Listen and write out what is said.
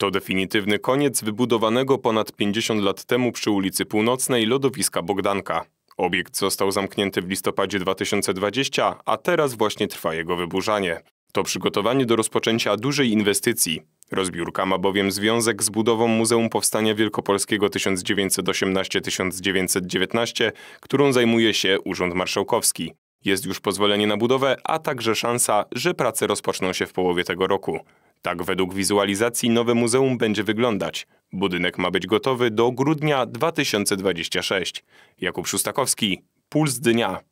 To definitywny koniec wybudowanego ponad 50 lat temu przy ulicy Północnej lodowiska Bogdanka. Obiekt został zamknięty w listopadzie 2020, a teraz właśnie trwa jego wyburzanie. To przygotowanie do rozpoczęcia dużej inwestycji. Rozbiórka ma bowiem związek z budową Muzeum Powstania Wielkopolskiego 1918-1919, którą zajmuje się Urząd Marszałkowski. Jest już pozwolenie na budowę, a także szansa, że prace rozpoczną się w połowie tego roku. Tak według wizualizacji nowe muzeum będzie wyglądać. Budynek ma być gotowy do grudnia 2026. Jakub Szustakowski, Puls Dnia.